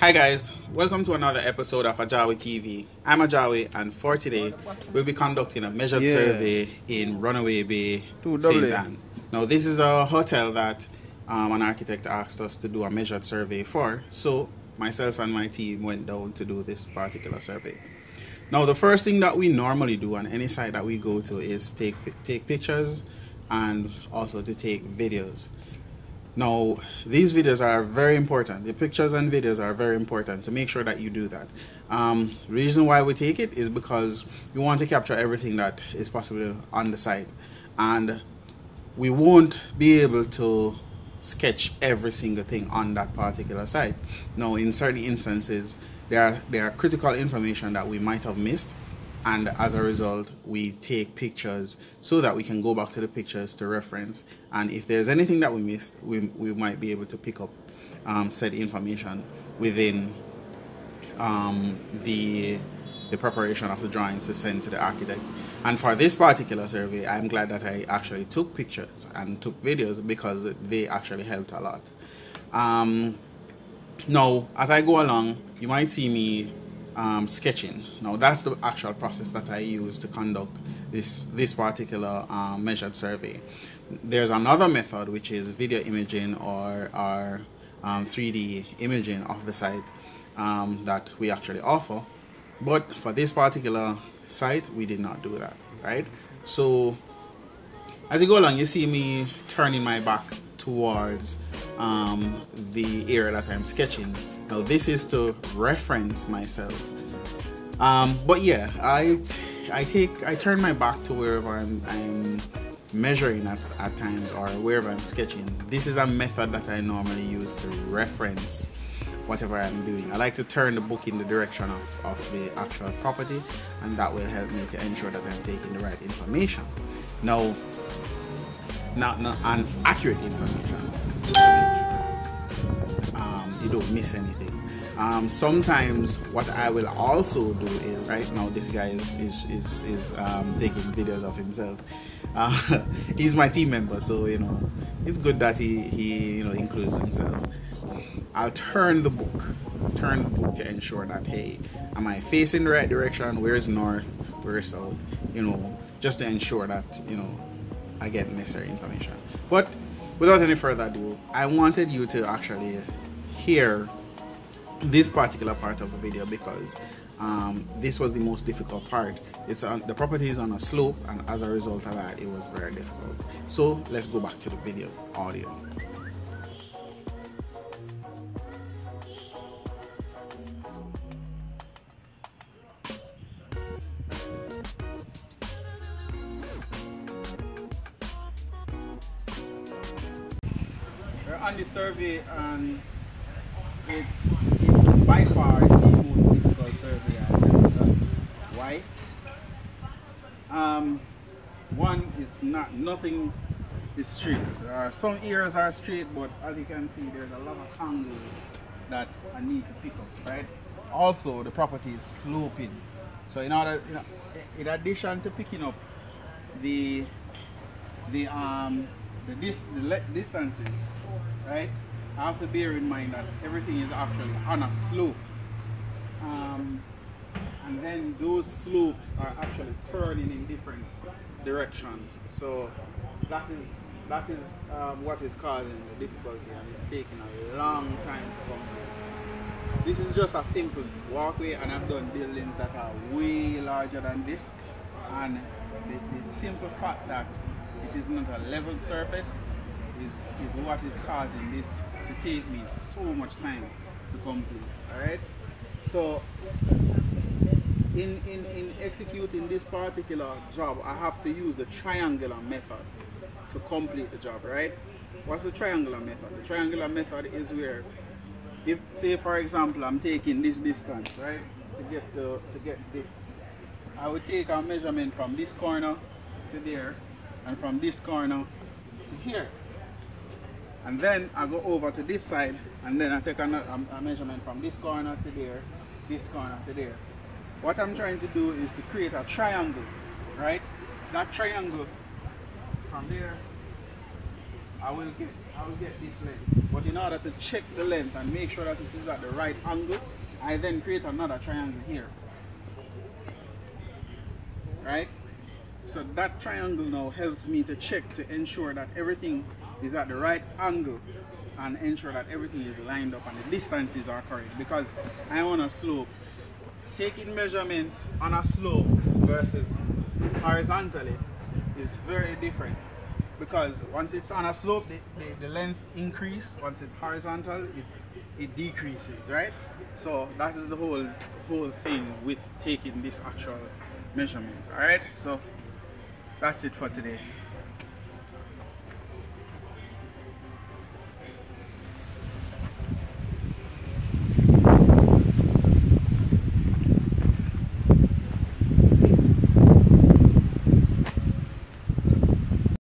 Hi guys, welcome to another episode of Ajawi TV. I'm Ajawi and for today we'll be conducting a measured Yeah. survey in Runaway Bay, St. Anne. Now this is a hotel that um, an architect asked us to do a measured survey for, so myself and my team went down to do this particular survey. Now the first thing that we normally do on any site that we go to is take take pictures and also to take videos. Now, these videos are very important. The pictures and videos are very important so make sure that you do that. Um, reason why we take it is because we want to capture everything that is possible on the site, and we won't be able to sketch every single thing on that particular site. Now, in certain instances, there are there are critical information that we might have missed, and as a result we take pictures so that we can go back to the pictures to reference. And if there's anything that we missed we, we might be able to pick up um, said information within um, the the preparation of the drawings to send to the architect. And for this particular survey I'm glad that I actually took pictures and took videos because they actually helped a lot. Um, now as I go along you might see me um, sketching. Now that's the actual process that I use to conduct this this particular um, measured survey. There's another method which is video imaging or, or um, 3D imaging of the site um, that we actually offer. But for this particular site, we did not do that, right? So as you go along, you see me turning my back towards um, the area that I'm sketching. Now this is to reference myself. Um, but yeah, I I take I turn my back to wherever I'm I'm measuring at, at times or wherever I'm sketching. This is a method that I normally use to reference whatever I'm doing. I like to turn the book in the direction of, of the actual property and that will help me to ensure that I'm taking the right information. Now not, not an accurate information don't miss anything. Um, sometimes what I will also do is right now this guy is is is, is um, taking videos of himself. Uh, he's my team member, so you know it's good that he he you know includes himself. I'll turn the book, turn the book to ensure that hey, am I facing the right direction? Where's north? Where's south? You know, just to ensure that you know I get necessary information. But without any further ado, I wanted you to actually hear this particular part of the video because um, this was the most difficult part. It's on the property is on a slope, and as a result of that, it was very difficult. So let's go back to the video audio. We're on the survey and it's it's by far the most difficult survey I've ever done. Why? Um, one is not nothing is straight. Are some areas are straight, but as you can see, there's a lot of angles that I need to pick up. Right. Also, the property is sloping, so in order, you know, in addition to picking up the the um the dis the distances, right? I have to bear in mind that everything is actually on a slope. Um, and then those slopes are actually turning in different directions. So that is that is um, what is causing the difficulty and it's taking a long time to come here. This is just a simple walkway and I've done buildings that are way larger than this and the, the simple fact that it is not a level surface is, is what is causing this to take me so much time to complete. Alright? So in, in, in executing this particular job I have to use the triangular method to complete the job, right? What's the triangular method? The triangular method is where if say for example I'm taking this distance, right? To get the to get this. I would take a measurement from this corner to there and from this corner to here. And then I go over to this side and then I take a, a, measurement from this corner to there, this corner to there. What I'm trying to do is to create a triangle, right? That triangle from there, I will get I'll get this length. But in order to check the length and make sure that it is at the right angle, I then create another triangle here. Right? So that triangle now helps me to check to ensure that everything is at the right angle and ensure that everything is lined up and the distances are correct. Because I want a slope. Taking measurements on a slope versus horizontally is very different. Because once it's on a slope the, the, the length increase. Once it's horizontal it it decreases right? So that is the whole whole thing with taking this actual measurement all right so that's it for today